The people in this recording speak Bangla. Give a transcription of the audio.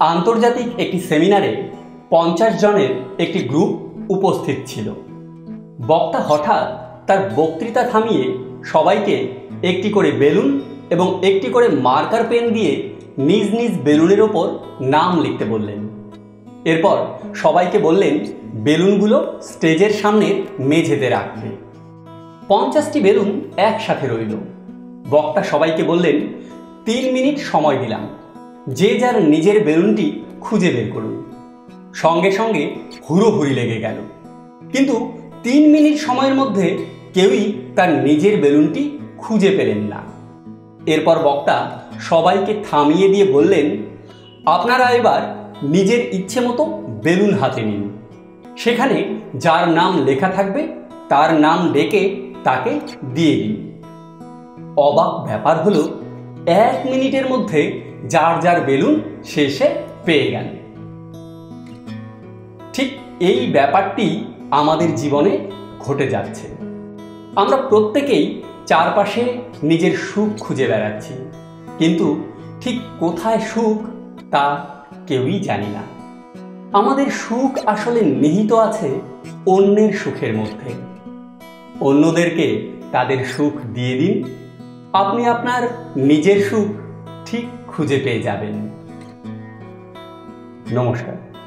আন্তর্জাতিক একটি সেমিনারে পঞ্চাশ জনের একটি গ্রুপ উপস্থিত ছিল। বক্তা হঠাৎ তার বক্তৃতা থামিয়ে সবাইকে একটি করে বেলুন এবং একটি করে মার্কার পেন দিয়ে নিজ নিজ বেলুনের ওপর নাম লিখতে বললেন। এরপর সবাইকে বললেন, বেলুনগুলো স্টেজের সামনের মেঝেতে রাখতে পঞ্চাশটি বেলুন একসাথে রইল। বক্তা সবাইকে বললেন, তিন মিনিট সময় দিলাম। যে যার নিজের বেলুনটি খুঁজে বের করুন। সঙ্গে সঙ্গে হুড়োহুড়ি লেগে গেল। কিন্তু তিন মিনিট সময়ের মধ্যে কেউই তার নিজের বেলুনটি খুঁজে পেলেন না। এরপর বক্তা সবাইকে থামিয়ে দিয়ে বললেন, আপনারা এবার নিজের ইচ্ছে মতো বেলুন হাতে নিন। সেখানে যার নাম লেখা থাকবে, তার নাম ডেকে তাকে দিয়ে দিন। অবাক ব্যাপার হলো, এক মিনিটের মধ্যে যার যার বেলুন শেষে পেয়ে গেল। ঠিক এই ব্যাপারটি আমাদের জীবনে ঘটে যাচ্ছে। আমরা প্রত্যেকেই চারপাশে নিজের সুখ খুঁজে বেড়াচ্ছি, কিন্তু ঠিক কোথায় সুখ তা কেউই জানি না। আমাদের সুখ আসলে নিহিত আছে অন্যের সুখের মধ্যে। অন্যদেরকে তাদের সুখ দিয়ে দিন। আপনি আপনার নিজের সুখ ঠিক খুঁজে পেয়ে যাবেন। নমস্কার।